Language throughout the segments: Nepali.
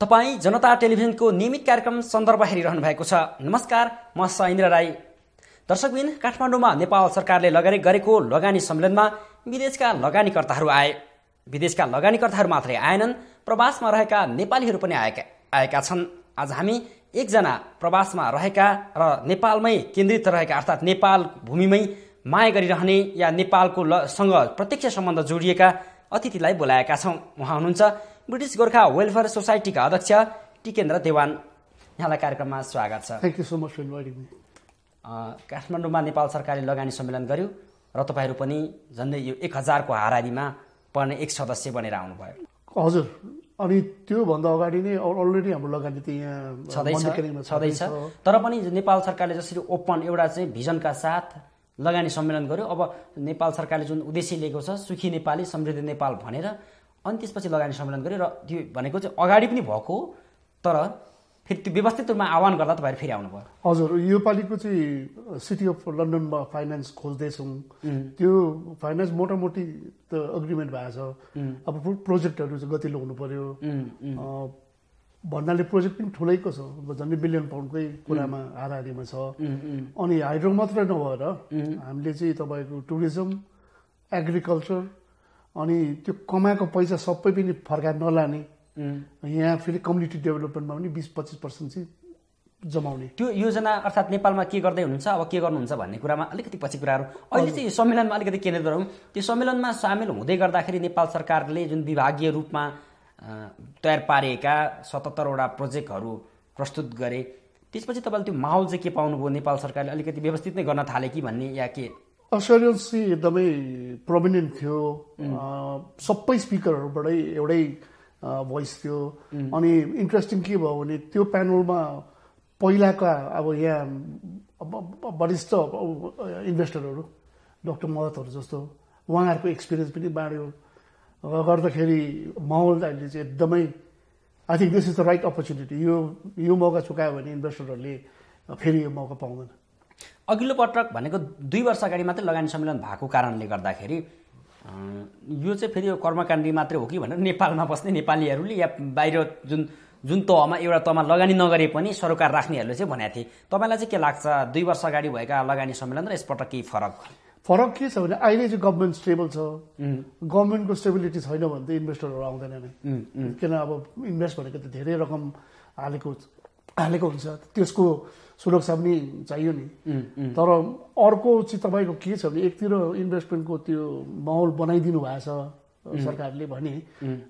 तपाईँ जनता टेलिभिजनको नियमित कार्यक्रम सन्दर्भ हेरिरहनु भएको छ। नमस्कार म सहेन्द्र राई। दर्शकबिन काठमाडौँमा नेपाल सरकारले लगानी गरेको लगानी सम्मेलनमा विदेशका लगानीकर्ताहरू आए। विदेशका लगानीकर्ताहरू मात्रै आएनन् प्रवासमा रहेका नेपालीहरू पनि आएका आएका छन्। आज हामी एकजना प्रवासमा रहेका र नेपालमै केन्द्रित रहेका अर्थात् नेपाल भूमिमै माया गरिरहने या नेपालको सँग प्रत्यक्ष सम्बन्ध जोडिएका अतिथिलाई बोलाएका छौँ। उहाँ हुनुहुन्छ ब्रिटिस गोर्खा वेलफेयर सोसाइटीका अध्यक्ष टिकेन्द्र देवान। यहाँलाई कार्यक्रममा स्वागत छ। Thank you so much for inviting me काठमाडौँमा नेपाल सरकारले लगानी सम्मेलन गर्यो र तपाईँहरू पनि झन्डै यो एक हजारको हारारीमा पर्ने एक सदस्य बनेर आउनुभयो। हजुर अनि त्योभन्दा अगाडि नै अलरेडी हाम्रो लगानी त यहाँ छँदैछ। छँदैछ। तर पनि नेपाल सरकारले जसरी ओपन एउटा चाहिँ भिजनका साथ लगानी सम्मेलन गर्यो। अब नेपाल सरकारले जुन उद्देश्य लिएको छ सुखी नेपाली समृद्ध नेपाल भनेर अनि त्यसपछि लगानी सम्मेलन गर्यो र त्यो भनेको चाहिँ अगाडि पनि भएको हो तर फेरि त्यो व्यवस्थित रूपमा आह्वान गर्दा तपाईँहरू फेरि आउनुभयो। हजुर योपालिको चाहिँ सिटी अफ लन्डनमा फाइनेन्स खोज्दैछौँ। त्यो फाइनेन्स मोटामोटी त अग्रिमेन्ट भएको छ। अब प्रो- प्रोजेक्टहरू चाहिँ गतिलो हुनु पर्यो। भन्नाले प्रोजेक्ट पनि ठुलैको छ। झन्डै बिलियन पाउन्डकै कुरामा हाराहारीमा छ। अनि हाइड्रो मात्रै नभएर हामीले चाहिँ तपाईँको टुरिज्म एग्रिकल्चर अनि त्यो कमाएको पैसा सबै पनि फर्काएर नलाने यहाँ फेरि कम्युनिटी डेभलपमेन्टमा पनि बिस पच्चिस पर्सेन्ट चाहिँ जमाउने। त्यो योजना अर्थात् नेपालमा के गर्दै हुनुहुन्छ अब के गर्नुहुन्छ भन्ने कुरामा अलिकति पछि कुराहरू। अहिले चाहिँ यो सम्मेलनमा अलिकति केन्द्रित गरौँ त्यो सम्मेलनमा सामेल हुँदै गर्दाखेरि नेपाल सरकारले जुन विभागीय रूपमा तयार पारिएका सतहत्तरवटा प्रोजेक्टहरू प्रस्तुत गरे। त्यसपछि तपाईँले त्यो माहौल चाहिँ के पाउनुभयो? नेपाल सरकारले अलिकति व्यवस्थित नै गर्न थाले कि भन्ने या के? असुरेन्स चाहिँ एकदमै प्रोमिनेन्ट थियो। सबै स्पिकरहरूबाटै एउटै भोइस थियो। अनि इन्ट्रेस्टिङ के भयो भने त्यो प्यानलमा पहिलाका अब यहाँ वरिष्ठ इन्भेस्टरहरू डक्टर मदतहरू जस्तो उहाँहरूको एक्सपिरियन्स पनि बाँड्यो। गर्दाखेरि माहौल अहिले चाहिँ एकदमै I think this is the right opportunity यो यो मौका चुकायो भने इन्भेस्टरहरूले फेरि यो मौका पाउँदैन। अघिल्लो पटक भनेको दुई वर्ष अगाडि मात्रै लगानी सम्मेलन भएको कारणले गर्दाखेरि यो चाहिँ फेरि यो कर्मकाण्डी मात्रै हो कि भनेर नेपालमा बस्ने नेपालीहरूले या बाहिर जुन जुन तहमा एउटा तहमा लगानी नगरे पनि सरोकार राख्नेहरूले चाहिँ भनेको थिए। तपाईँलाई चाहिँ के लाग्छ? दुई वर्ष अगाडि भएका लगानी सम्मेलन र यसपटक केही फरक? फरक के छ भने अहिले चाहिँ गभर्मेन्ट स्टेबल छ। गभर्मेन्टको स्टेबिलिटी छैन भने त इन्भेस्टरहरू आउँदैन नै। किन अब इन्भेस्ट भनेको त धेरै रकम हालेको हालेको हुन्छ। त्यसको सुरक्षा पनि चाहियो नि। तर अर्को चाहिँ तपाईँको के छ भने एकतिर इन्भेस्टमेन्टको त्यो माहौल बनाइदिनु भएको छ सरकारले भने।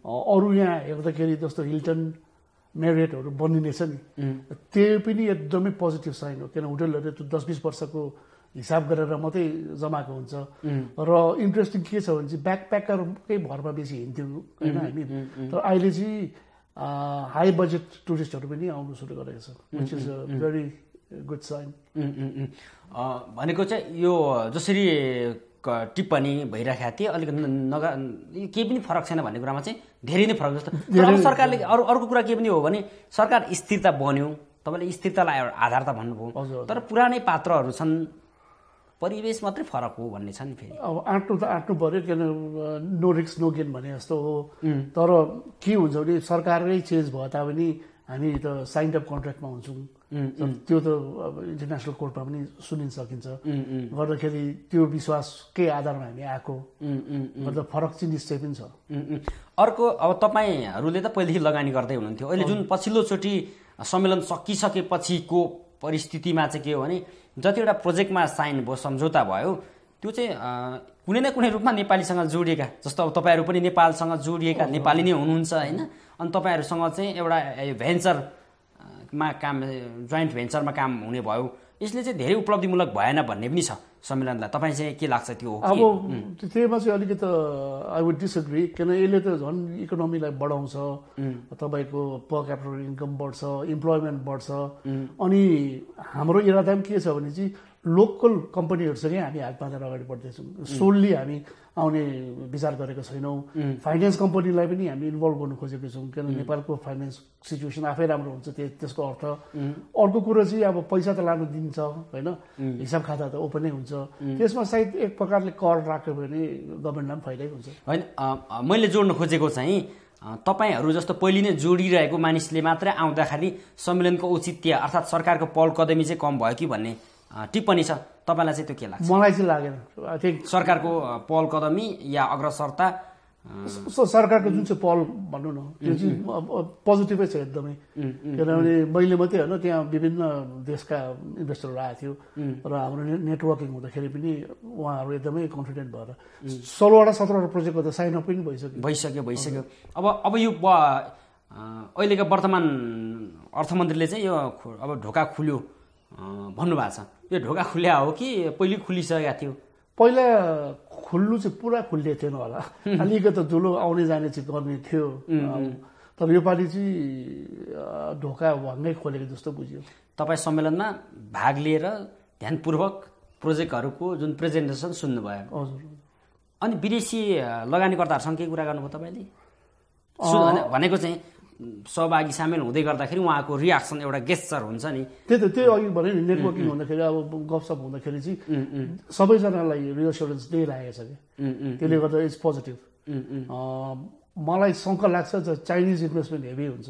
अरू यहाँ हेर्दाखेरि जस्तो हिल्टन मेरिटहरू बनिनेछ नि। त्यो पनि एकदमै पोजिटिभ साइन हो। किन होटलहरूले त्यो दस बिस वर्षको हिसाब गरेर मात्रै जमाएको हुन्छ। र इन्ट्रेस्टिङ के छ भने चाहिँ ब्याक प्याकरकै भरमा बेसी हिँड्थ्यौँ होइन हामी। तर अहिले चाहिँ हाई बजेट टुरिस्टहरू पनि आउनु सुरु गरेको छ which is a very good sign भनेको चाहिँ यो जसरी टिप्पणी भइरहेका थिए अलिक नगा केही पनि फरक छैन भन्ने कुरामा चाहिँ धेरै नै फरक जस्तो सरकारले अरू अर्को कुरा के पनि हो भने सरकार स्थिरता बन्यो तपाईँले स्थिरतालाई आधार त भन्नुभयो। तर पुरानै पात्रहरू छन् परिवेश मात्रै फरक हो भन्ने छ नि फेरि। अब आँट्नु त आँट्नु पऱ्यो किन नो रिक्स नो गेन भने जस्तो हो। तर के हुन्छ भने सरकारकै चेन्ज भए तापनि हामी त साइन्ड अप कन्ट्र्याक्टमा हुन्छौँ। त्यो त अब इन्टरनेसनल कोर्टमा पनि सुनिन सकिन्छ। गर्दाखेरि त्यो विश्वासकै आधारमा हामी आएको। मतलब फरक चाहिँ निश्चय पनि छ। अर्को अब तपाईँहरूले त पहिलेदेखि लगानी गर्दै हुनुहुन्थ्यो। अहिले जुन पछिल्लोचोटि सम्मेलन सकिसकेपछिको परिस्थितिमा चाहिँ के हो भने जतिवटा प्रोजेक्टमा साइन भयो सम्झौता भयो त्यो चाहिँ कुनै न कुनै रूपमा नेपालीसँग जोडिएका जस्तो अब तपाईँहरू पनि नेपालसँग जोडिएका नेपाली नै हुनुहुन्छ होइन? अनि तपाईँहरूसँग चाहिँ एउटा भेन्चरमा काम जोइन्ट भेन्चरमा काम हुने भयो। यसले चाहिँ धेरै उपलब्धिमूलक भएन भन्ने पनि छ सम्मेलनलाई। तपाईँ चाहिँ के लाग्छ त्यो अब त्यहीमा चाहिँ अलिकति आई वुड डिसएग्री किन यसले त झन् इकोनोमीलाई बढाउँछ तपाईँको पर क्यापिटल इन्कम बढ्छ इम्प्लोइमेन्ट बढ्छ। अनि हाम्रो इरादा पनि के छ भने चाहिँ लोकल कम्पनीहरूसँगै हामी हात बाँधेर अगाडि बढ्दैछौँ। सोल्ली हामी आउने विचार गरेको छैनौँ। फाइनेन्स कम्पनीलाई पनि हामी इन्भल्भ गर्नु खोजेको छौँ किन नेपालको फाइनेन्स सिचुएसन आफै राम्रो हुन्छ त्यो त्यसको अर्थ। अर्को कुरो चाहिँ अब पैसा त लानु दिन्छ होइन? हिसाब खाता त ओपनै हुन्छ। त्यसमा सायद एक प्रकारले कर राख्यो भने गभर्मेन्टलाई पनि फाइदै हुन्छ। होइन मैले जोड्न खोजेको चाहिँ तपाईँहरू जस्तो पहिले नै जोडिरहेको मानिसले मात्रै आउँदाखेरि सम्मेलनको औचित्य अर्थात् सरकारको पहल कदमी चाहिँ कम भयो कि भन्ने टिप्पणी छ। तपाईँलाई चाहिँ त्यो के लाग्छ? मलाई चाहिँ लागेन। सरकारको पहल कदमी या अग्रसरता सरकारको जुन चाहिँ पहल भनौँ न त्यो चाहिँ पोजिटिभै छ एकदमै। किनभने मैले मात्रै होइन त्यहाँ विभिन्न देशका इन्भेस्टरहरू आएको थियो। र हाम्रो नेटवर्किङ हुँदाखेरि पनि उहाँहरू एकदमै कन्फिडेन्ट भएर। सोह्रवटा सत्रवटा प्रोजेक्टको त साइन अप पनि भइसक्यो। भइसक्यो भइसक्यो। अब। अब यो अहिलेको वर्तमान अर्थमन्त्रीले चाहिँ यो अब ढोका खुल्यो। भन्नुभएको छ। यो ढोका खुल्या हो कि पहिले खुलिसकेका थियो? पहिला खुल्नु चाहिँ पुरा खुलिएको थिएन होला। अलिकति धुलो आउने जाने चाहिँ गर्ने थियो। तर योपालि चाहिँ ढोका भङ्गै खोलेको जस्तो बुझ्यो। तपाईँ सम्मेलनमा भाग लिएर ध्यानपूर्वक प्रोजेक्टहरूको जुन प्रेजेन्टेसन सुन्नुभयो। हजुर। अनि विदेशी लगानीकर्ताहरूसँग केही कुरा गर्नुभयो तपाईँले? भनेको चाहिँ सहभागी सामेल हुँदै गर्दाखेरि उहाँको रियाक्सन एउटा गेस्चर हुन्छ नि। त्यही त त्यही अघि भने नि नेटवर्किङ हुँदाखेरि अब गफसप हुँदाखेरि चाहिँ सबैजनालाई रिएस्योरेन्स दिइरहेको छ कि। त्यसले गर्दा इट्स पोजिटिभ मलाई शङ्का लाग्छ चाइनिज इन्भेस्टमेन्ट हेभी हुन्छ।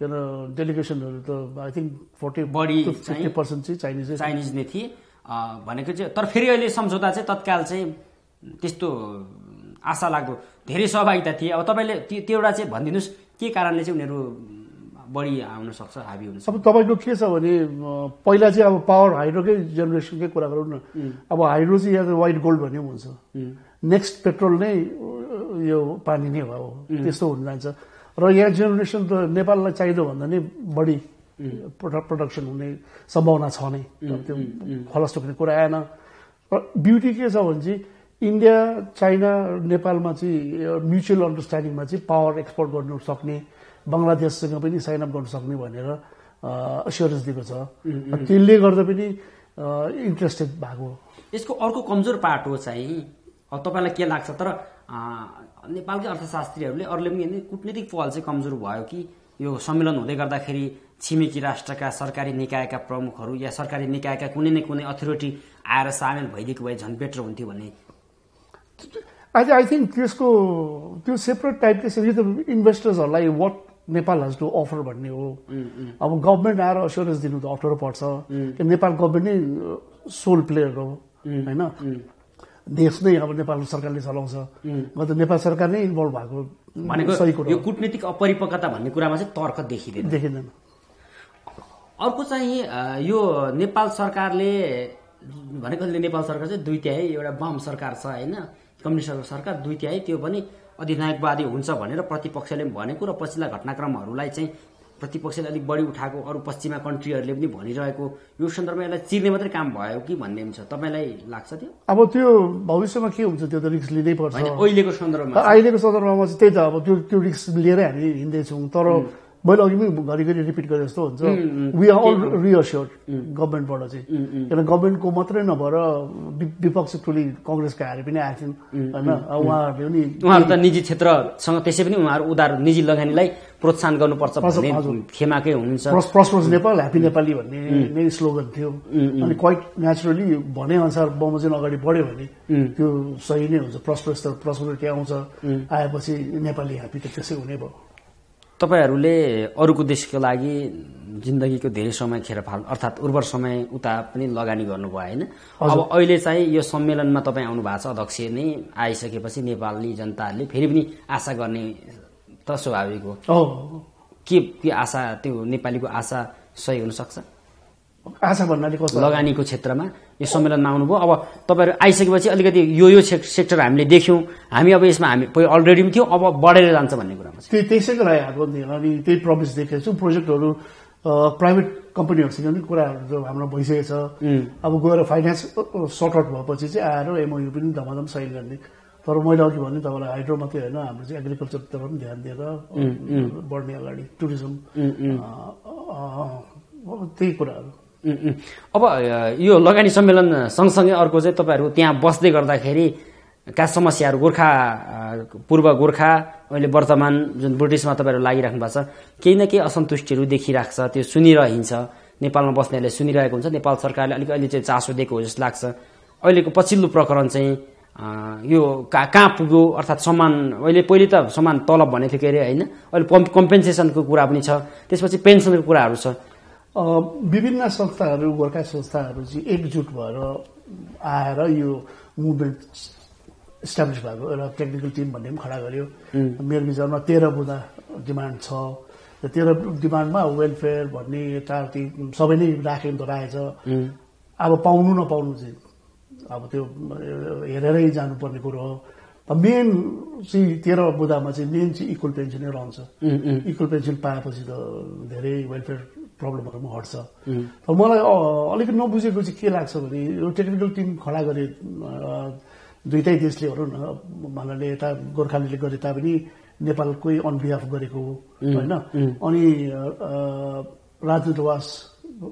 किन डेलिगेसनहरू त आई थिङ्क फोर्टी बढी फिफ्टी पर्सेन्ट चाहिँ चाइनिज चाइनिज नै थिए। भनेको चाहिँ तर फेरि अहिले सम्झौता चाहिँ तत्काल चाहिँ त्यस्तो आशा लाग्दो। धेरै सहभागिता थिए। अब तपाईँले त्यो एउटा चाहिँ भनिदिनुहोस् के कारणले चाहिँ उनीहरू बढी आउन सक्छ हाबी हुन अब तपाईँको के छ भने पहिला चाहिँ अब पावर हाइड्रोकै जेनेरेसनकै कुरा गरौँ न। अब हाइड्रो चाहिँ यहाँ वाइट गोल्ड भन्ने हुन्छ। नेक्स्ट पेट्रोल नै यो पानी नै हो। त्यस्तो हुन जान्छ। र यहाँ जेनेरेसन त नेपाललाई चाहिँदो भन्दा नै बढी प्रडक्सन हुने सम्भावना छ नै। त्यो हुने कुरा आएन। र ब्युटी के छ भने चाहिँ इन्डिया चाइना नेपालमा चाहिँ म्युचुअल अन्डरस्ट्यान्डिङमा चाहिँ पावर एक्सपोर्ट गर्नु सक्ने बङ्गलादेशसँग पनि साइन अप गर्नु सक्ने भनेर एस्योरेन्स दिएको छ। त्यसले गर्दा पनि इन्ट्रेस्टेड भएको यसको अर्को कमजोर पार्ट हो चाहिँ तपाईँलाई के लाग्छ तर नेपालकै अर्थशास्त्रीहरूले अरूले पनि कुटनीतिक पहल चाहिँ कमजोर भयो कि यो सम्मेलन हुँदै गर्दाखेरि छिमेकी राष्ट्रका सरकारी निकायका प्रमुखहरू या सरकारी निकायका कुनै न कुनै अथोरिटी आएर सामेल भइदिएको भए झन् बेटर हुन्थ्यो भन्ने आई आई थिङ्क त्यसको त्यो सेपरेट टाइपको यो त इन्भेस्टर्सहरूलाई what Nepal has to offer भन्ने हो। अब गभर्मेन्ट आएर अस्योरेन्स दिनु त अप्ठ्यारो पर्छ। नेपाल गभर्मेन्ट नै सोल प्लेयर हो होइन? देश नै अब नेपाल सरकारले चलाउँछ। त नेपाल सरकार नै इन्भल्भ भएको भनेको सही कुरो यो कुटनीतिक अपरिपक्वता भन्ने कुरामा चाहिँ तर्क देखिँदैन। देखिँदैन। अर्को चाहिँ यो नेपाल सरकारले भनेको नेपाल सरकार चाहिँ दुई एउटा वाम सरकार छ होइन? कम्युनिस्टको सरकार दुई तिहाई त्यो पनि अधिनायकवादी हुन्छ भनेर प्रतिपक्षले भनेको र पछिल्ला घटनाक्रमहरूलाई चाहिँ प्रतिपक्षले अलिक बढी उठाएको अरू पश्चिमा कन्ट्रीहरूले पनि भनिरहेको यो सन्दर्भमा यसलाई चिर्ने मात्रै काम भयो कि भन्ने पनि छ तपाईँलाई लाग्छ त्यो? अब त्यो भविष्यमा के हुन्छ त्यो त रिक्स लिँदै पर्छ अहिलेको सन्दर्भमा अहिलेको सन्दर्भमा चाहिँ त्यही त अब त्यो त्यो रिक्स लिएरै हामी हिँड्दैछौँ। तर मैले अघि पनि घरिघरि रिपिट गरे जस्तो हुन्छ। वी आर अल रिअस्योर्ड गभर्मेन्टबाट चाहिँ। किन गभर्मेन्टको मात्रै नभएर विपक्ष टोली कङ्ग्रेसका हारे पनि आएको थियौँ होइन? उहाँहरूले पनि उहाँहरू त निजी क्षेत्रसँग त्यसै पनि उहाँहरू उधार निजी लगानीलाई प्रोत्साहन गर्नुपर्छ खेमाकै हुनुहुन्छ। प्रस्परस नेपाल ह्याप्पी नेपाली भन्ने नै स्लोगन थियो। अनि क्वाइट नेचुरली भने अनुसार बमोजिम अगाडि बढ्यो भने त्यो सही नै हुन्छ। प्रस्परस त प्रस्परिटी आउँछ। आएपछि नेपाली ह्याप्पी त त्यसै हुने भयो। तपाईँहरूले अरूको देशको लागि जिन्दगीको धेरै समय खेर फाल अर्थात् उर्वर समय उता पनि लगानी गर्नुभयो होइन? अब अहिले चाहिँ यो सम्मेलनमा तपाईँ आउनु भएको छ अध्यक्ष नै आइसकेपछि नेपाली जनताहरूले फेरि पनि आशा गर्ने त स्वाभाविक हो। के के आशा त्यो नेपालीको आशा सही हुनसक्छ? आशा भन्नाले कस्तो? लगानीको क्षेत्रमा यो सम्मेलनमा आउनुभयो अब तपाईँहरू आइसकेपछि अलिकति यो यो सेक्टर हामीले देख्यौँ। हामी अब यसमा हामी अलरेडी पनि थियो अब बढेर जान्छ भन्ने कुरामा त्यही त्यसैको लागि आएको अनि त्यही प्रमिस देखेको छु प्रोजेक्टहरू प्राइभेट कम्पनीहरूसँग पनि कुराहरू हाम्रो भइसकेको छ। अब गएर फाइनेन्स सर्ट आउट भएपछि चाहिँ आएर एमओयु पनि धमाधम साइन गर्ने। तर मैले अघि भने तपाईँलाई हाइड्रो मात्रै होइन हाम्रो चाहिँ एग्रिकल्चरतिर पनि ध्यान दिएर बढ्ने अगाडि टुरिज्म त्यही कुराहरू। अब यो लगानी सम्मेलन सँगसँगै अर्को चाहिँ तपाईँहरू त्यहाँ बस्दै गर्दाखेरि का समस्याहरू गोर्खा पूर्व गोर्खा अहिले वर्तमान जुन ब्रिटिसमा तपाईँहरू लागिराख्नु भएको छ केही न केही असन्तुष्टिहरू देखिरहेको छ त्यो सुनिरहन्छ। नेपालमा बस्नेहरूले सुनिरहेको हुन्छ नेपाल सरकारले अलिक अहिले चाहिँ चासो दिएको हो जस्तो लाग्छ। अहिलेको पछिल्लो प्रकरण चाहिँ यो कहाँ कहाँ पुग्यो अर्थात् सम्मान अहिले पहिले त सम्मान तलब भनेको थियो के अरे होइन? अहिले कम् कम्पेन्सेसनको कुरा पनि छ। त्यसपछि पेन्सनको कुराहरू छ। विभिन्न संस्थाहरू गोर्खा संस्थाहरू चाहिँ एकजुट भएर आएर यो मुभमेन्ट इस्टाब्लिस भएको एउटा टेक्निकल टिम भन्ने पनि खडा गर्यो। मेरो विचारमा तेह्र बुधा डिमान्ड छ। र तेह्र डिमान्डमा वेलफेयर भन्ने यताउति सबै नै राख्यो नि त राखेछ। अब पाउनु नपाउनु चाहिँ अब त्यो हेरेरै जानुपर्ने कुरो हो। मेन चाहिँ तेह्र बुधामा चाहिँ मेन चाहिँ इक्वल पेन्सनै रहन्छ। इक्वल पेन्सन पाएपछि त धेरै वेलफेयर प्रब्लमहरू पनि हट्छ। र मलाई अलिकति नबुझेको चाहिँ के लाग्छ भने यो टेक्निकल टिम खडा गरे दुइटै देशले भनौँ न भन्नाले यता गोर्खालीले गरे तापनि नेपालकै अन बिहाफ गरेको होइन? अनि राजदूतवास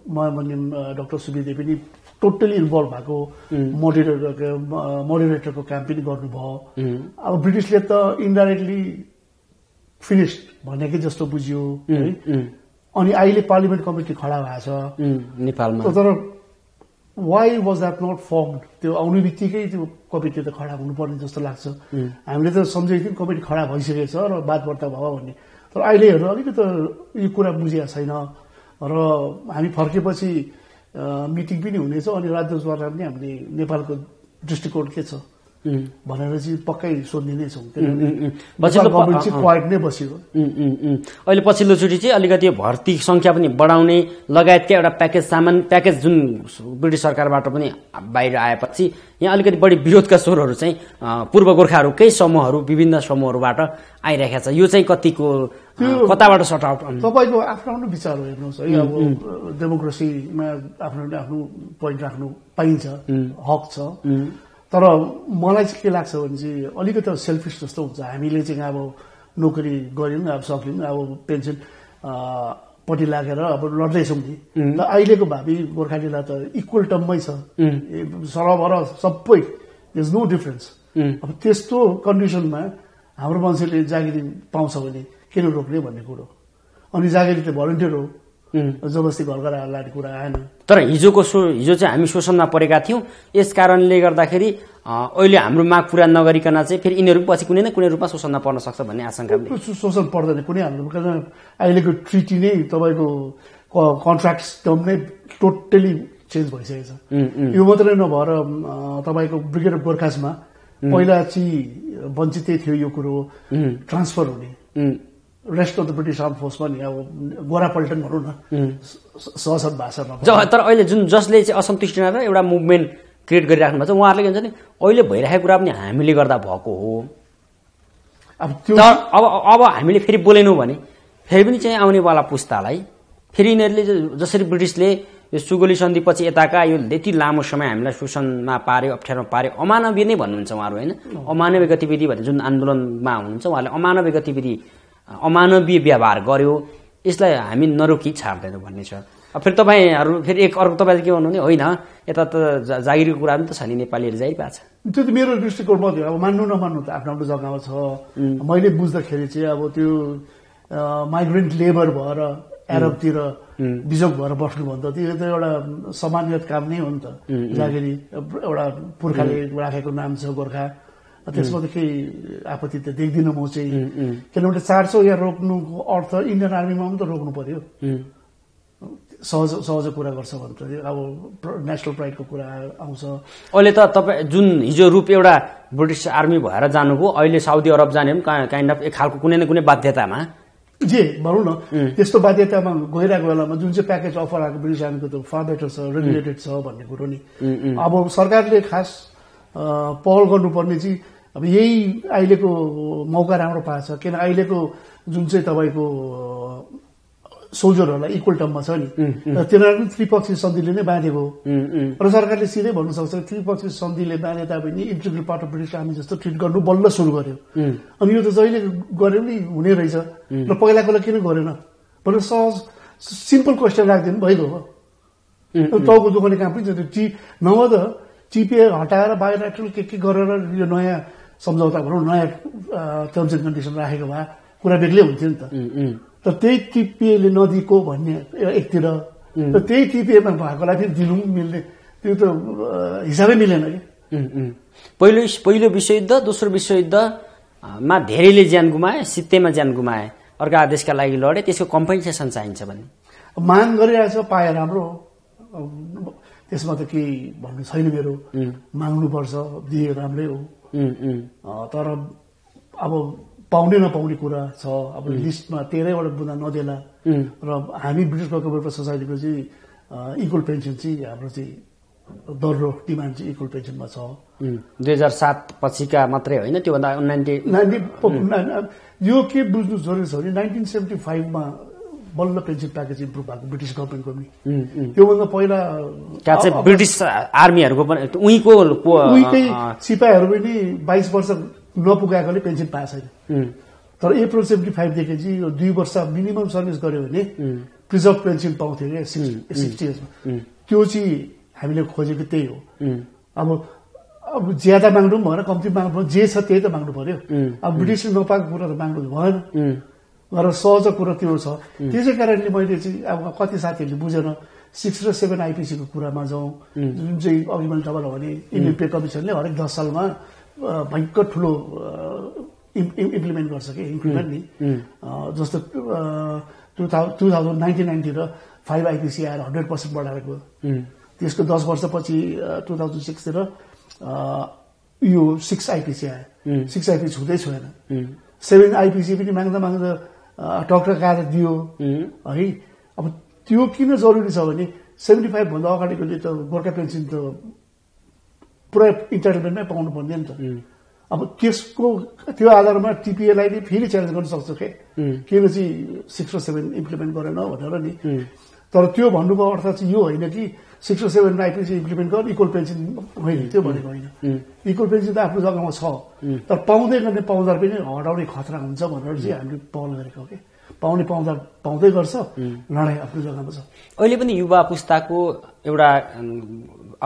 महामन्यम डक्टर सुविदे पनि टोटली इन्भल्भ भएको मोडरेटरको मोडरेटरको काम पनि गर्नुभयो। अब ब्रिटिसले त इन्डाइरेक्टली फिनिस्ड भनेकै जस्तो बुझ्यो है? अनि अहिले पार्लिमेन्ट कमिटी खडा भएको छ। नेपालमा। तर why was that not firm त्यो आउने बित्तिकै त्यो कमिटी त खडा हुनुपर्ने जस्तो लाग्छ। हामीले त सम्झेको थियौँ कमिटी खडा भइसकेको छ र बातबार्ता भयो भन्ने। तर अहिले हेर्नु अलिकति यो कुरा बुझिएको छैन र हामी फर्केपछि मिटिङ पनि हुनेछ अनि राज्यद्वारा पनि हामीले नेपालको दृष्टिकोण के छ? भनेर चाहिँ पक्कै सोध्ने नै छौँ बसेको अहिले पछिल्लो चोटि चाहिँ अलिकति भर्ती सङ्ख्या पनि बढाउने लगायतका एउटा प्याकेज सामान प्याकेज जुन ब्रिटिस सरकारबाट पनि बाहिर आएपछि यहाँ अलिकति बढी विरोधका स्वरहरू चाहिँ पूर्व गोर्खाहरूकै समूहहरू विभिन्न समूहहरूबाट आइरहेको छ यो चाहिँ कतिको कताबाट सर्ट आउट तपाईँको आफ्नो आफ्नो विचार हो हेर्नुहोस् है अब डेमोक्रेसीमा आफ्नो आफ्नो पोइन्ट राख्नु पाइन्छ हक छ तर मलाई चाहिँ के लाग्छ भने चाहिँ अलिकति सेल्फिस जस्तो हुन्छ। हामीले चाहिँ अब नोकरी गऱ्यौँ अब सक्यौँ अब पेन्सन पट्टि लागेर अब लड्दैछौँ नि। र अहिलेको भावी गोर्खालीलाई त इक्वल टर्ममै छ। सरबर सबै इज नो डिफरेन्स अब त्यस्तो कन्डिसनमा हाम्रो मान्छेले जागिरी पाउँछ भने किन रोक्ने भन्ने कुरो अनि जागिरी त भलन्टियर हो। जबरजस्ती घर घर लाने कुरा आएन। तर हिजोको सो हिजो चाहिँ हामी शोषणमा परेका थियौँ। यस कारणले गर्दाखेरि अहिले हाम्रो माग पुरा नगरिकन चाहिँ फेरि यिनीहरू पछि कुनै न कुनै रूपमा शोषणमा पर्न सक्छ भन्ने आशंका शोषण पर्दैन कुनै हाम्रो अहिलेको ट्रिटी नै तपाईँको कन्ट्राक्ट टर्म नै टोटली चेन्ज भइसकेको छ। यो मात्रै नभएर तपाईँको ब्रिगेड अफ गोर्खासमा पहिला चाहिँ वञ्चितै थियो यो कुरो ट्रान्सफर हुने। Rest of the British arm फोर्समा नि अब गोरा पल्टन भनौँ न सहज भाषामा तर अहिले जुन जसले चाहिँ असन्तुष्टि नभएर एउटा मुभमेन्ट क्रिएट गरिराख्नु भएको छ उहाँहरूले के भन्छ नि अहिले भइरहेको कुरा पनि हामीले गर्दा भएको हो। अब त्यो अब अब हामीले फेरि बोलेनौँ भने फेरि पनि चाहिँ आउनेवाला पुस्तालाई फेरि यिनीहरूले जसरी ब्रिटिसले यो सुगोली सन्धिपछि यताका यो यति लामो समय हामीलाई शोषणमा पार्यो अप्ठ्यारोमा पार्यो अमानवीय नै भन्नुहुन्छ उहाँहरू होइन? अमानवीय गतिविधि भने जुन आन्दोलनमा हुनुहुन्छ उहाँले अमानवीय गतिविधि अमानवीय व्यवहार गर्यो यसलाई हामी नरोकी छाड्दैनौँ भन्ने छ। फेरि तपाईँहरू फेरि एक अर्को तपाईँले के भन्नु होइन यता त जागिरको कुरा पनि त छ नि नेपालीहरू जागिर पाएको छ। त्यो त मेरो दृष्टिकोणमा थियो। अब मान्नु नमान्नु त आफ्नो आफ्नो जग्गामा छ। मैले बुझ्दाखेरि चाहिँ अब त्यो माइग्रेन्ट लेबर भएर एरबतिर बिजोग भएर बस्नुभन्दा त्यो त एउटा सामान्य काम नै हो नि त। जागिरी एउटा पुर्खाले राखेको नाम छ गोर्खा। त्यसमा त केही आपत्ति त देख्दिनँ म चाहिँ। किनभने चार सौ यहाँ रोक्नुको अर्थ इन्डियन आर्मीमा पनि त रोक्नु पर्यो सहज सहज कुरा गर्छ भने अब नेसनल प्राइडको कुरा आउँछ। अहिले त तपाईँ जुन हिजो रूप एउटा ब्रिटिस आर्मी भएर जानुभयो अहिले साउदी अरब जाने पनि काइन्ड अफ एक खालको कुनै न कुनै बाध्यतामा। जे भनौँ न। त्यस्तो बाध्यतामा गइरहेको बेलामा जुन चाहिँ प्याकेज अफर आएको ब्रिटिस आर्मीको त फार बेटर छ रेगुलेटेड छ भन्ने कुरो नि। अब सरकारले खास पहल गर्नुपर्ने चाहिँ अब यही अहिलेको मौका राम्रो पाएको छ। किन अहिलेको जुन चाहिँ तपाईँको सोल्जरहरूलाई इक्वल टर्ममा छ नि र तिनीहरू पनि त्रिपक्षीय सन्धिले नै बाँधेको र सरकारले सिधै भन्नु सक्छ त्रिपक्षीय सन्धिले बाँधे तापनि integral part of British army जस्तो ट्रिट गर्नु बल्ल सुरु गर्यो। अनि यो त जहिले गरे पनि हुने रहेछ। र पहिलाकोलाई किन गरेन? भनेर सहज सिम्पल क्वेसन राखिदिनु भइगयो हो। टाउको दुखाउने काम पनि छ त्यो टी नभए त टिपिए हटाएर बायोलेट्रल के के गरेर यो नयाँ सम्झौता भनौँ नयाँ टर्म्स एन्ड कन्डिसन राखेको भए कुरा बेग्लै हुन्थ्यो नि त। र त्यही टिपिएले नदिएको भन्ने एकतिर। र त्यही टिपिएमा भएकोलाई फेरि दिनु पनि मिल्ने। त्यो त हिसाबै मिलेन कि। पहिलो पहिलो विश्वयुद्ध दोस्रो विश्वयुद्धमा धेरैले ज्यान गुमाए सित्तैमा ज्यान गुमाए। अर्का देशका लागि लडे त्यसको कम्पेन्सेसन चाहिन्छ भने माग गरिरहेछ पाए राम्रो अब त्यसमा त केही भन्नु छैन मेरो। माग्नुपर्छ दिए राम्रै हो। तर अब पाउने नपाउने कुरा छ। अब लिस्टमा तेह्रैवटा बुँदा नदेला। र हामी ब्रिटिस वेलफेयर सोसाइटीको चाहिँ इक्वल पेन्सन चाहिँ हाम्रो चाहिँ दर्रो डिमान्ड चाहिँ इक्वल पेन्सनमा छ। दुई हजार सात पछिका मात्रै होइन त्योभन्दा नाइन्टी यो के बुझ्नु जरुरी छ भने नाइन्टिन सेभेन्टी फाइभमा बल्ल पेन्सन प्याकेज इम्प्रुभ भएको ब्रिटिस गभर्मेन्टको पनि। त्योभन्दा पहिला ब्रिटिस आर्मीहरूको पनि उहीँको सिपाहीहरू पनि बाइस वर्ष नपुगाएकोले पेन्सन पाएको छैन। तर अप्रिल सेभेन्टी फाइभदेखि चाहिँ यो दुई वर्ष मिनिमम सर्भिस गर्यो भने प्रिजर्भ पेन्सन पाउँथ्यो क्या सिक्सटी इयर्समा त्यो चाहिँ हामीले खोजेको त्यही हो। अब अब ज्यादा माग्नु पनि भएन कम्ती माग्नु पनि जे छ त्यही त माग्नु पर्यो। अब ब्रिटिसले नपाएको कुरा त माग्नु भएन। र सहज कुरो त्यो छ। त्यसै कारणले मैले चाहिँ अब कति साथीहरूले बुझेन। सिक्स र सेभेन आइपिसीको कुरामा जाउँ। जुन चाहिँ अघि मैले तपाईँलाई भने इन्डियन पे कमिसनले हरेक दस सालमा भयङ्कर ठुलो इम्प्लिमेन्ट गर्छ कि इम्प्लिमेन्ट नि जस्तो two thousand two thousand nineteen ninety र फाइभ आइपिसी आएर हन्ड्रेड पर्सेन्ट बढाएको। उम्, त्यसको दस वर्षपछि टु थाउजन्ड सिक्सतिर यो सिक्स आइपिसी आयो। सिक्स आइपिसी हुँदै छोएन। उम्, सेभेन आइपिसी पनि माग्दा माग्दा टक्टर काएर दियो। है? अब त्यो किन जरुरी छ भने सेभेन्टी फाइभभन्दा अगाडिकोले त गोर्खा पेन्सन त पुरै इन्टाइटलमेन्टमै पाउनु पर्ने नि त। अब त्यसको त्यो आधारमा टिपिएलाई नै फेरि च्यालेन्ज गर्न सक्छ के? किन चाहिँ सिक्स र सेभेन इम्प्लिमेन्ट गरेन भनेर नि। तर त्यो भन्नुको अर्थ चाहिँ यो होइन कि सिक्स र सेभेन आइपिसी इम्प्लिमेन्ट गर इक्वल पेन्सन होइन त्यो भनेको होइन। इक्वल पेन्सन त आफ्नो जग्गामा छ। तर पाउँदै गर्ने पाउँदा पनि हटाउने खतरा हुन्छ भनेर चाहिँ हामीले पहल गरेको हो कि। पाउने पाउँदा पाउँदै गर्छ लडाइँ आफ्नो जग्गामा छ। अहिले पनि युवा पुस्ताको एउटा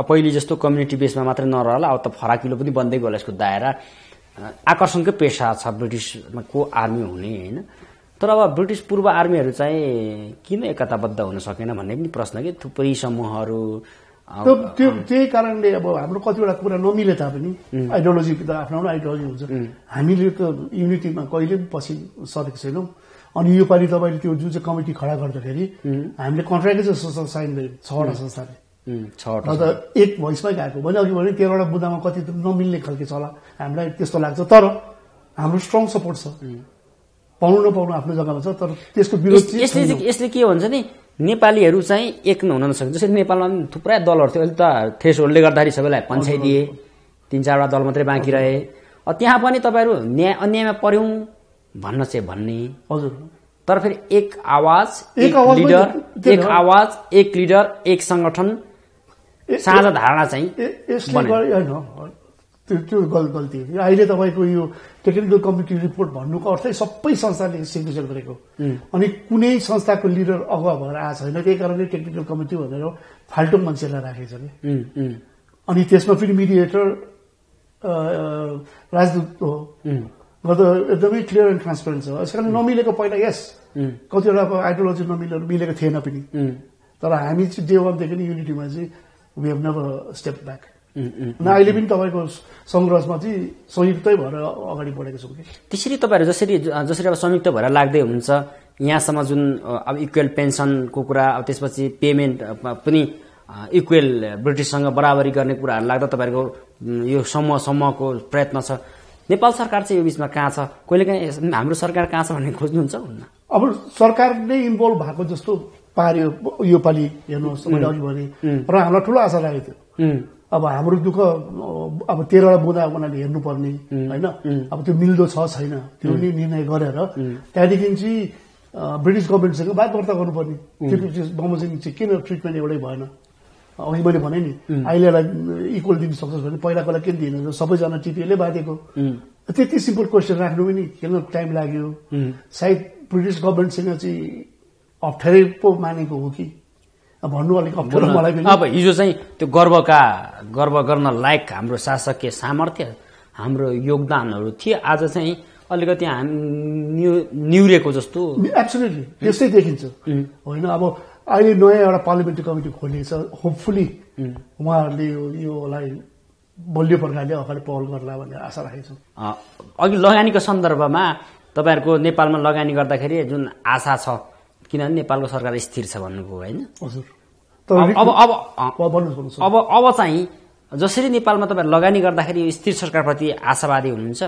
पहिले जस्तो कम्युनिटी बेसमा मात्रै नरहला अब त फराकिलो पनि बन्दै गयो यसको दायरा। आकर्षणकै पेसा छ ब्रिटिसमा को आर्मी हुने होइन? तर अब ब्रिटिस पूर्व आर्मीहरू चाहिँ किन एकताबद्ध हुन सकेन भन्ने पनि प्रश्न कि? थुप्रै समूहहरू त्यो त्यो त्यही कारणले अब हाम्रो कतिवटा कुरा नमिले तापनि आइडियोलोजी त आफ्नो आफ्नो आइडियोलोजी हुन्छ। हामीले त युनिटीमा कहिले पनि पछि सकेको छैनौँ। अनि यो पालि तपाईँले त्यो जुन चाहिँ कमिटी खडा गर्दाखेरि हामीले कन्ट्र्याक्टै चाहिँ साइन गर्यौँ छवटा संस्थाले। उम्, छवटा र त एक भोइसमै गएको। भने अघि भने तेह्रवटा बुदामा कति नमिल्ने खालके चला हामीलाई त्यस्तो लाग्छ। तर हाम्रो स्ट्रङ सपोर्ट छ। पाउनु नपाउनु आफ्नो जग्गामा छ तर त्यसको विरोध यसले यसले के भन्छ नि नेपालीहरू चाहिँ एक हुन नसक्छ। जसरी नेपालमा पनि थुप्रै दलहरू थियो। अहिले त थ्रेस होल्डले गर्दाखेरि सबैलाई पन्छाइदिए। तिन चारवटा दल मात्रै बाँकी रहे। त्यहाँ पनि तपाईँहरू न्याय अन्यायमा पर्यौँ भन्न चाहिँ भन्ने। हजुर। तर फेरि एक आवाज एक लिडर एक। आवाज एक लिडर एक संगठन ए- साझा धारणा चाहिँ त्यो त्यो गल गल्ती हो। अहिले तपाईँको यो टेक्निकल कमिटी रिपोर्ट भन्नुको अर्थै सबै संस्थाले सिग्नेचर गरेको। अनि कुनै संस्थाको लिडर अगुवा भएर आएको छैन त्यही कारणले टेक्निकल कमिटी भनेर फाल्टो मान्छेलाई राखेको छ कि अनि त्यसमा फेरि मिडिएटर राजदूत हो। त एकदमै क्लियर एन्ड ट्रान्सपेरेन्ट छ। यस कारण नमिलेको पहिला यस कतिवटा आइडियोलोजी नमिलेर मिलेको थिएन पनि। तर हामी चाहिँ डे वानदेखि युनिटीमा चाहिँ we have never step back अहिले पनि तपाईँको सङ्घर्षमा चाहिँ संयुक्तै भएर अगाडि बढेको छौँ कि? त्यसरी तपाईँहरू जसरी जसरी अब संयुक्त भएर लाग्दै हुनुहुन्छ यहाँसम्म जुन अब इक्वेल पेन्सनको कुरा अब त्यसपछि पेमेन्ट पनि इक्वेल ब्रिटिससँग बराबरी गर्ने कुराहरू लाग्दा तपाईँहरूको यो समूह समूहको प्रयत्न छ। नेपाल सरकार चाहिँ यो बिचमा कहाँ छ? कहिलेकाहीँ हाम्रो सरकार कहाँ छ भन्ने खोज्नुहुन्छ हुन्न? अब सरकार नै इन्भल्भ भएको जस्तो पार्यो यो पालि हेर्नुहोस् मैले अघि भने र हामीलाई ठुलो आशा लागेको थियो। अब हाम्रो दुःख अब तेह्रवटा बुँदा उनीहरूले हेर्नुपर्ने होइन? अब त्यो मिल्दो छ छैन। त्यो नि निर्णय गरेर त्यहाँदेखि चाहिँ ब्रिटिस गभर्मेन्टसँग बातवार्ता गर्नुपर्ने। त्यो चाहिँ बमोजिम चाहिँ किन ट्रिटमेन्ट एउटै भएन? अघि मैले भने नि अहिलेलाई इक्वल दिन सक्छ भने पहिलाकोलाई किन दिएन? सबैजना टिपिएले बाँधेको। त्यति सिम्पल क्वेसन राख्नु पनि किन टाइम लाग्यो। सायद ब्रिटिस गभर्मेन्टसँग चाहिँ अप्ठ्यारै पो मानेको हो कि? भन्नु अलिक अप्ठ्यारो मलाई पनि अब हिजो चाहिँ त्यो गर्वका गर्व गर्न लायक हाम्रो शासकीय सामर्थ्य हाम्रो योगदानहरू थिए। आज चाहिँ अलिकति हाम निहुरेको जस्तो। एब्सोल्युटली त्यस्तै देखिन्छ। होइन अब अहिले नयाँ एउटा पार्लिमेन्ट्री कमिटी खोलिएको छ। होपफुली उहाँहरूले योलाई बलियो प्रकारले अगाडि पहल गर्ला भन्ने आशा राखेको छु। अघि लगानीको सन्दर्भमा तपाईँहरूको नेपालमा लगानी गर्दाखेरि जुन आशा छ किनभने नेपालको सरकार स्थिर छ भन्नुभयो होइन? अब अब अब अब चाहिँ जसरी नेपालमा तपाईँ लगानी गर्दाखेरि यो स्थिर सरकारप्रति आशावादी हुनुहुन्छ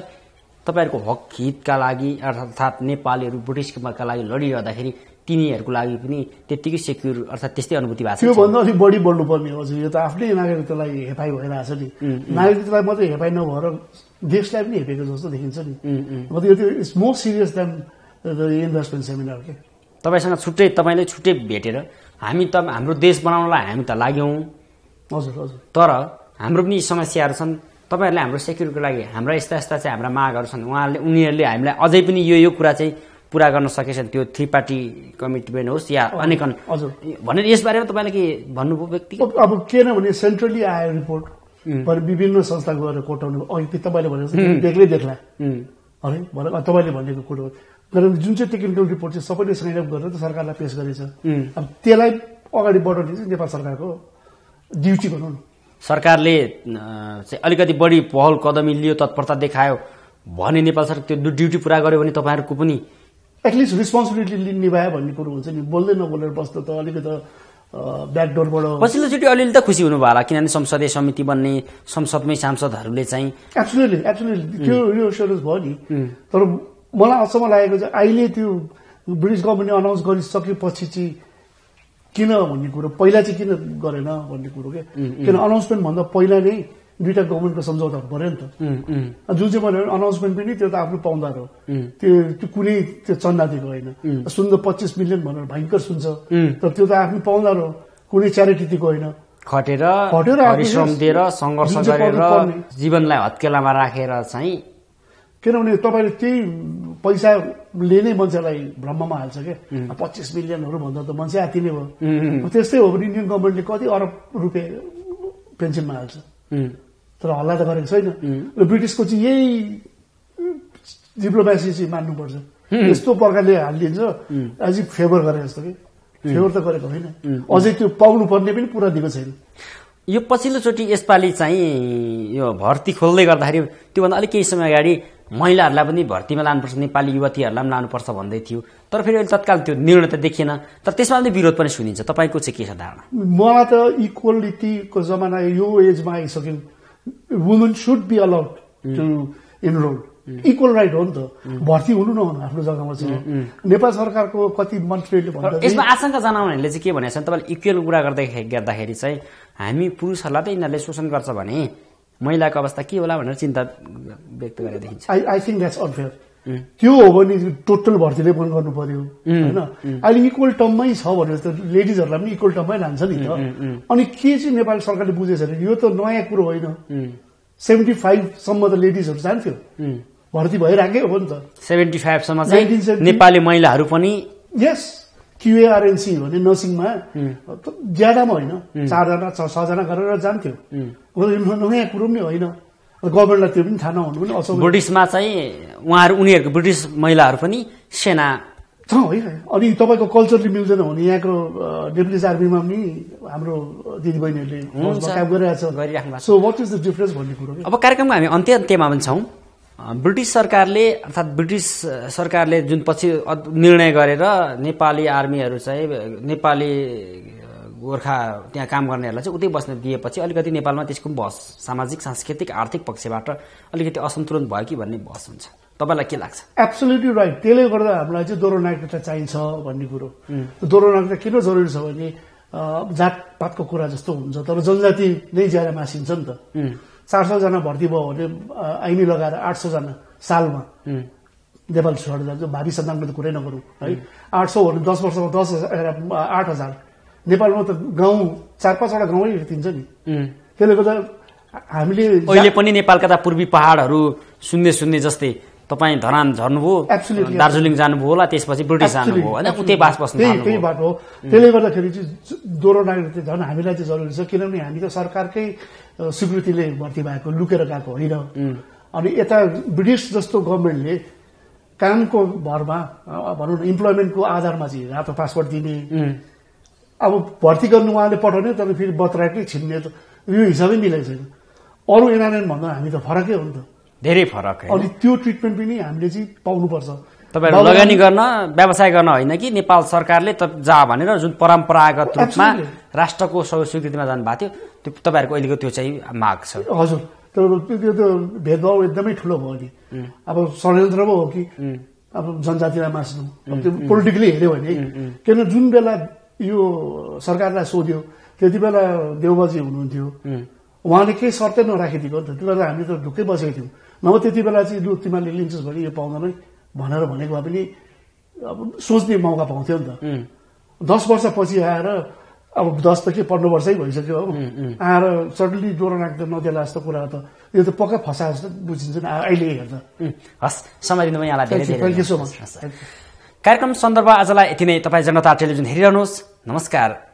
तपाईँहरूको हक हितका लागि अर्थात् नेपालीहरू ब्रिटिसका लागि लडिरहँदाखेरि तिनीहरूको लागि पनि त्यत्तिकै सेक्युर अर्थात् त्यस्तै अनुभूति भएको छ त्योभन्दा अलिक बढी बढ्नुपर्ने हो यो त आफ्नै नागरिकतालाई हेपाइ भइरहेछ नि। नागरिकतालाई मात्रै हेपाइ नभएर देशलाई पनि हेपेको जस्तो देखिन्छ नि। यो it's more serious than the investment seminar के तपाईँसँग छुट्टै तपाईँले छुट्टै भेटेर हामी त हाम्रो देश बनाउनलाई हामी त लाग्यौँ। हजुर हजुर। तर हाम्रो पनि समस्याहरू छन्। तपाईँहरूले हाम्रो सेक्युरिटीको लागि हाम्रा यस्ता यस्ता चाहिँ हाम्रा मागहरू छन्। उहाँहरूले उनीहरूले हामीलाई अझै पनि यो यो कुरा चाहिँ पुरा गर्न सकेछन्। त्यो थ्री पार्टी कमिटमेन्ट होस् या अनेकन। हजुर। भनेर यसबारेमा तपाईँले के भन्नुभयो व्यक्तिगत? अब अब किन भने सेन्ट्रली आयो रिपोर्ट। पर विभिन्न संस्था गएर कोटाउनु अघि तपाईँले भनेको बेग्लै देख्ला है? भने तपाईँले भनेको कुरो तर जुन चाहिँ टेक्निकल रिपोर्ट चाहिँ सबैले साइन अप गरेर त सरकारलाई पेश गरेछ अब त्यसलाई अगाडि बढाउने चाहिँ नेपाल सरकारको ड्युटी भनौँ न। सरकारले चाहिँ अलिकति बढी पहल कदमी लियो तत्परता देखायो भने नेपाल सरकार त्यो ड्युटी पुरा गर्यो भने तपाईँहरूको पनि एटलिस्ट रिस्पोन्सिबिलिटी निभायो भन्ने कुरो हुन्छ नि। बोल्दै नबोलेर बस्दा त अलिकति ब्याकडोरबाट पछिल्लोचोटि अलिअलि त खुसी हुनुभयो होला किनभने संसदीय समिति बन्ने संसदमै सांसदहरूले चाहिँ एब्सोल्युटली एब्सोल्युटली त्यो रियोस्योरेन्स भयो नि। तर मलाई अचम्म लागेको चाहिँ अहिले त्यो ब्रिटिस गभर्मेन्टले अनाउन्स गरिसकेपछि चाहिँ किन भन्ने कुरो पहिला चाहिँ किन गरेन भन्ने कुरो के? किन अनाउन्समेन्ट भन्दा पहिला नै दुइटा गभर्मेन्टको सम्झौता पऱ्यो नि त। जुन चाहिँ मैले अनाउन्समेन्ट पनि त्यो त आफ्नो पाउँदा हो। त्यो त्यो कुनै त्यो चन्दा दिएको होइन। सुन्दा पच्चिस मिलियन भनेर भयङ्कर सुन्छ। तर त्यो त आफ्नो पाउँदा हो। कुनै च्यारिटी दिएको होइन। खटेर परिश्रम दिएर सङ्घर्ष गरेर जीवनलाई हत्केलामा राखेर चाहिँ किनभने तपाईँले त्यही पैसाले नै मान्छेलाई भ्रममा हाल्छ क्या पच्चिस मिलियनहरू भन्दा त मान्छे आति नै भयो त्यस्तै हो भने इन्डियन गभर्मेन्टले कति अरब रुपियाँ पेन्सनमा हाल्छ। तर हल्ला त गरेको छैन। र ब्रिटिसको चाहिँ यही डिप्लोमेसी चाहिँ मान्नुपर्छ। यस्तो प्रकारले हालिदिन्छ। अझै फेभर गरे जस्तो कि? फेभर त गरेको होइन। अझै त्यो पाउनु पर्ने पनि पुरा दिएको छैन। यो पछिल्लोचोटि यसपालि चाहिँ यो भर्ती खोल्दै गर्दाखेरि त्योभन्दा अलिक केही समय अगाडि महिलाहरूलाई पनि भर्तीमा लानुपर्छ नेपाली युवतीहरूलाई पनि लानुपर्छ भन्दै थियो। तर फेरि अहिले तत्काल त्यो निर्णय त देखिएन। तर त्यसमा पनि विरोध पनि सुनिन्छ। तपाईँको चाहिँ के छ धारणा? मलाई त इक्वालिटीको जमाना यो एजमा आइसक्यो। Women should be allowed to enroll equal right हो नि त। भर्ती हुनु नहुनु आफ्नो जग्गामा चाहिँ। नेपाल सरकारको कति भन्दा तर यसमा आशंका जनाउनेहरूले चाहिँ के भनेको छ भने तपाईँले इक्वेल कुरा गर्दै गर्दाखेरि चाहिँ हामी पुरुषहरूलाई त यिनीहरूले शोषण गर्छ भने महिलाको अवस्था के होला भनेर चिन्ता व्यक्त गरेर देखिन्छ। I I think that's unfair त्यो हो भने टोटल भर्तीले बन्द गर्नु पर्यो होइन? अहिले इक्वल टर्ममै छ भनेर त लेडिजहरूलाई पनि इक्वल टर्ममै लान्छ नि त। अनि के चाहिँ नेपाल सरकारले बुझेछ भने यो त नयाँ कुरो होइन। सेभेन्टी फाइभसम्म त लेडिजहरू जान्थ्यो। भर्ती भइरहेकै हो नि त। सेभेन्टी फाइभसम्म चाहिँ 1970 नेपाली महिलाहरू पनि यस क्युएआरएनसी भने नर्सिङमा। ज्यादामा होइन। चारजना छ छजना गरेर जान्थ्यो। हो, नयाँ कुरो पनि होइन। गभर्मेन्टलाई त्यो पनि थाहा नहुनु पनि असल। ब्रिटिसमा चाहिँ उहाँहरू उनीहरूको ब्रिटिस महिलाहरू पनि सेना छ होइन। अनि तपाईँको कल्चरले मिल्दैन भने यहाँको डेप्युटिज आर्मीमा पनि हाम्रो दिदीबहिनीहरूले। काम भएको छ। So what is the difference भन्ने कुरो? अब कार्यक्रमको हामी अन्त्य अन्त्यमा पनि छौँ। ब्रिटिस सरकारले अर्थात् ब्रिटिस सरकारले जुन पछि निर्णय गरेर नेपाली आर्मीहरू चाहिँ नेपाली गोर्खा त्यहाँ काम गर्नेहरूलाई चाहिँ उतै बस्न दिएपछि अलिकति नेपालमा त्यसको बहस सामाजिक सांस्कृतिक आर्थिक पक्षबाट अलिकति असन्तुलन भयो कि भन्ने बहस हुन्छ। तपाईँलाई के लाग्छ? एब्सोल्युटली राइट त्यसले गर्दा हामीलाई चाहिँ दोहोरो नागरिकता चाहिन्छ भन्ने कुरो। दोहोरो नागरिकता किन जरुरी छ भने जातपातको कुरा जस्तो हुन्छ तर जनजाति नै ज्यादा मासिन्छ नि त। चार सौजना भर्ती भयो भने ऐनी लगाएर आठ सौजना सालमा नेपाल छोडेर जान्छ। भावी सन्तानको त कुरै नगरौँ है। आठ सौ भने दस वर्षमा दस हजार आठ हजार। नेपालमा त गाउँ चार पाँचवटा गाउँै दिन्छ नि। त्यसले गर्दा हामीले अहिले पनि नेपालका त पूर्वी पहाडहरू शून्य शून्य जस्तै तपाईँ धरान झर्नुभयो. दार्जिलिङ जानुभयो होला त्यसपछि ब्रिटिस जानुभयो होइन? उतै बास बस्नु त्यही। बाटो हो। त्यसले गर्दाखेरि दोहोरो नागरिकता झन् हामीलाई चाहिँ जरुरी छ किनभने हामी त सरकारकै स्वीकृतिले भर्ती भएको लुकेर गएको होइन। अनि यता ब्रिटिस जस्तो गभर्मेन्टले कामको भरमा भनौँ न इम्प्लोइमेन्टको आधारमा चाहिँ रातो पासपोर्ट दिने। अब भर्ती गर्नु उहाँले पठाउने तर फेरि बतराकै छिन्ने त यो हिसाबै मिलेको छैन। अरू एनआरएन भन्दा हामी त फरकै हो नि त। धेरै फरक है। अनि त्यो ट्रिटमेन्ट पनि हामीले चाहिँ पाउनुपर्छ। तपाईँहरू लगानी गर्न व्यवसाय गर्न होइन कि नेपाल सरकारले त जा भनेर जुन परम्परागत रूपमा. राष्ट्रको स्वीकृतिमा जानुभएको थियो त्यो तपाईँहरूको अहिलेको त्यो चाहिँ माग छ। हजुर। त्यो त्यो त्यो भेदभाव एकदमै ठुलो भयो नि। अब षड्यन्त्र पो हो कि। अब जनजातिलाई मास्नु। अब त्यो पोलिटिकली हेऱ्यो भने किन जुन बेला यो सरकारलाई सोध्यो त्यति बेला देवबाजी हुनुहुन्थ्यो। उहाँले केही शर्तै नराखिदिएको नि त त्यो बेला हामी त ढुक्कै बसेको थियौँ। नभए त्यति बेला चाहिँ लु तिमीहरूले लिन्छस् भने यो पाउँदैन। भनेर भनेको भए पनि अब सोच्ने मौका पाउँथ्यो नि त। दस वर्षपछि आएर अब दस त के पन्ध्र वर्षै भइसक्यो हो। आएर सडनली ज्वरो नाक्दा नदेला जस्तो कुरा त। यो त पक्का फसा जस्तो बुझिन्छ नि अहिले हेर्दा। हस् समय यहाँलाई धेरै धेरै। कार्यक्रम सन्दर्भ आजलाई यति नै। तपाईँ जनता टेलिभिजन हेरिरहनुहोस्। नमस्कार।